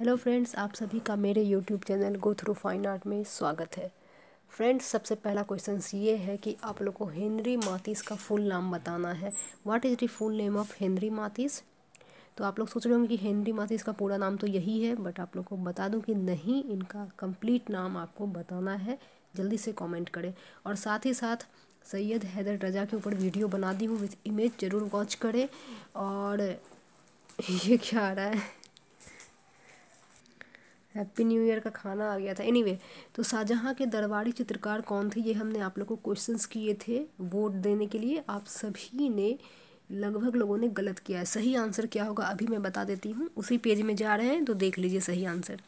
Hello friends, आप सभी का मेरे YouTube channel go through fine art में स्वागत है। फ्रेंड्स, सबसे पहला क्वेश्चन ये है कि आप लोग को हेनरी मातिस का फुल नाम बताना है। What is the full name of Henri Matisse तो आप लोग सोच रहे होंगे कि हेनरी मातिस का पूरा नाम तो यही है बट आप लोग को बता दूँ कि नहीं, इनका कंप्लीट नाम आपको बताना है। जल्दी से कमेंट करें। और साथ ही साथ, सैयद हैदर रजा के ऊपर वीडियो बना दी हूँ विथ इमेज ज़रूर वॉच करें। और ये क्या आ रहा है? हैप्पी न्यू ईयर का खाना आ गया था। एनीवे anyway, तो शाहजहाँ के दरबारी चित्रकार कौन थे? ये हमने आप लोग को क्वेश्चंस किए थे वोट देने के लिए। आप सभी ने लगभग लोगों ने गलत किया है। सही आंसर क्या होगा अभी मैं बता देती हूँ। उसी पेज में जा रहे हैं तो देख लीजिए सही आंसर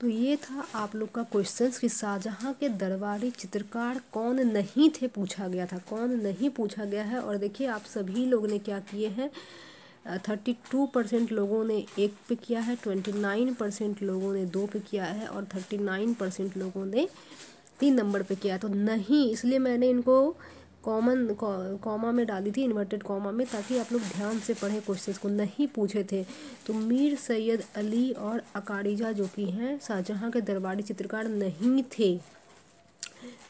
तो ये था आप लोग का क्वेश्चंस कि शाहजहाँ के दरबारी चित्रकार कौन नहीं थे पूछा गया था। कौन नहीं पूछा गया है? और देखिए आप सभी लोग ने क्या किए हैं? थर्टी टू परसेंट लोगों ने एक पे किया है ट्वेंटी नाइन परसेंट लोगों ने दो पे किया है और थर्टी नाइन परसेंट लोगों ने तीन नंबर पे किया है। तो नहीं, इसलिए मैंने इनको कॉमन कॉमा में डाली थी इन्वर्टेड कॉमा में, ताकि आप लोग ध्यान से पढ़ें क्वेश्चंस को। नहीं पूछे थे। तो मीर सैयद अली और अकारिजा जो कि हैं, शाहजहाँ के दरबारी चित्रकार नहीं थे।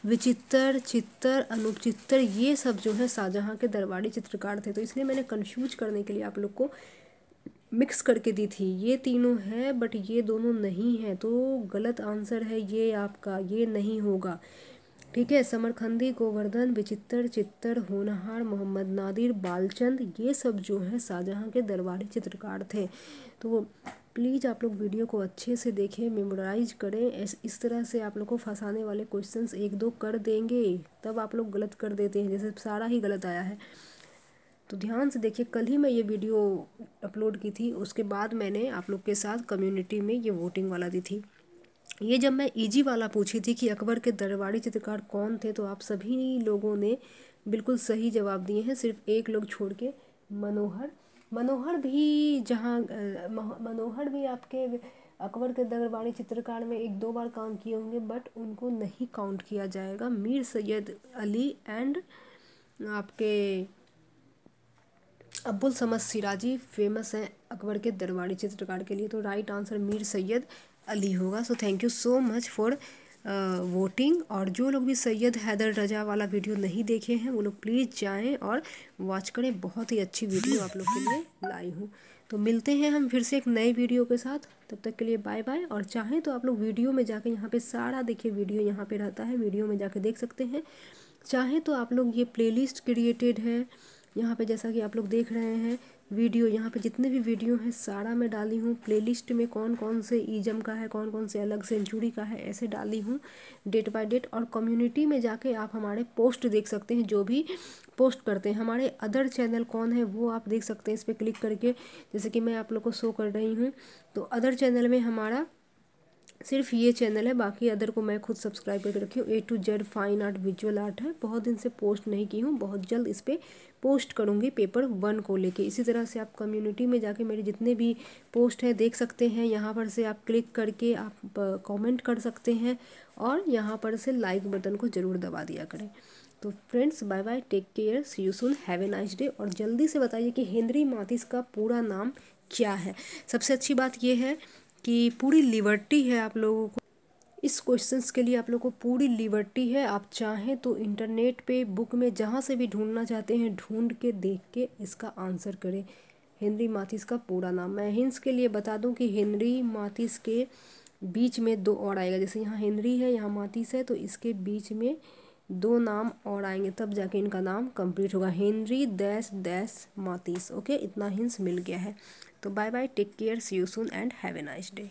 विचित्र चित्र अनूप ये सब जो है शाहजहाँ के दरबारी चित्रकार थे। तो इसलिए मैंने कन्फ्यूज़ करने के लिए आप लोग को मिक्स करके दी थी। ये तीनों है बट ये दोनों नहीं है। तो गलत आंसर है ये आपका, ये नहीं होगा। ठीक है, समरखंदी, गोवर्धन, विचित्र, चित्तर, होनहार, मोहम्मद नादिर, बालचंद, ये सब जो है शाहजहाँ के दरबारी चित्रकार थे। तो प्लीज़ आप लोग वीडियो को अच्छे से देखें मेमोराइज करें इस तरह से आप लोग को फंसाने वाले क्वेश्चंस एक दो कर देंगे। तब आप लोग गलत कर देते हैं, जैसे सारा ही गलत आया है। तो ध्यान से देखिए, कल ही मैं ये वीडियो अपलोड की थी, उसके बाद मैंने आप लोग के साथ कम्युनिटी में ये वोटिंग वाला दी थी। ये जब मैं ईजी वाला पूछी थी कि अकबर के दरबारी चित्रकार कौन थे तो आप सभी लोगों ने बिल्कुल सही जवाब दिए हैं, सिर्फ़ एक लोग छोड़ के, मनोहर मनोहर भी जहाँ मनोहर भी आपके अकबर के दरबारी चित्रकार में एक दो बार काम किए होंगे बट उनको नहीं काउंट किया जाएगा। मीर सैयद अली एंड आपके अब्बुल समद सिराजी फ़ेमस हैं अकबर के दरबारी चित्रकार के लिए। तो राइट आंसर मीर सैयद अली होगा। So thank you so much for voting और जो लोग भी सैयद हैदर रजा वाला वीडियो नहीं देखे हैं, वो लोग प्लीज़ जाएँ और वॉच करें। बहुत ही अच्छी वीडियो आप लोग के लिए लाई हूँ। तो मिलते हैं हम फिर से एक नए वीडियो के साथ। तब तक के लिए बाय बाय और चाहें तो आप लोग वीडियो में जाके यहाँ पे सारा देखिए, वीडियो यहाँ पे रहता है, वीडियो में जाके देख सकते हैं। चाहें तो आप लोग ये प्लेलिस्ट क्रिएटेड है यहाँ पे जैसा कि आप लोग देख रहे हैं, वीडियो यहाँ पे जितने भी वीडियो हैं, सारा मैं डाली हूँ। प्लेलिस्ट में कौन कौन से ईजम का है कौन कौन से अलग सेंचुरी का है, ऐसे डाली हूँ डेट बाय डेट। और कम्युनिटी में जाके आप हमारे पोस्ट देख सकते हैं, जो भी पोस्ट करते हैं। हमारे अदर चैनल कौन है, वो आप देख सकते हैं इस पर क्लिक करके। जैसे कि मैं आप लोग को शो कर रही हूँ तो अदर चैनल में हमारा सिर्फ़ ये चैनल है, बाकी अदर को मैं खुद सब्सक्राइब करके रखी हूँ। A to Z fine art visual art है। बहुत दिन से पोस्ट नहीं की हूँ, बहुत जल्द इस पर पोस्ट करूँगी पेपर वन को लेके। इसी तरह से आप कम्युनिटी में जाके मेरे जितने भी पोस्ट हैं, देख सकते हैं। यहाँ पर से आप क्लिक करके आप कमेंट कर सकते हैं और यहाँ पर से लाइक बटन को ज़रूर दबा दिया करें। तो friends bye bye take care see you soon have a nice day और जल्दी से बताइए कि हेनरी माथिस का पूरा नाम क्या है? सबसे अच्छी बात यह है कि पूरी लिबर्टी है आप लोगों को। इस क्वेश्चंस के लिए आप लोगों को पूरी लिबर्टी है, आप चाहें तो इंटरनेट पे, बुक में, जहाँ से भी ढूंढना चाहते हैं, ढूंढ के, देख के इसका आंसर करें। हेनरी माथिस का पूरा नाम। मैं हिंस के लिए बता दूँ कि हेनरी माथिस के बीच में दो और आएगा। जैसे यहाँ हेनरी है, यहाँ माथिस है तो इसके बीच में दो नाम और आएँगे, तब जाके इनका नाम कंप्लीट होगा। Henry dash dash Matisse okay, इतना हिंस मिल गया है। तो bye bye take care see you soon and have a nice day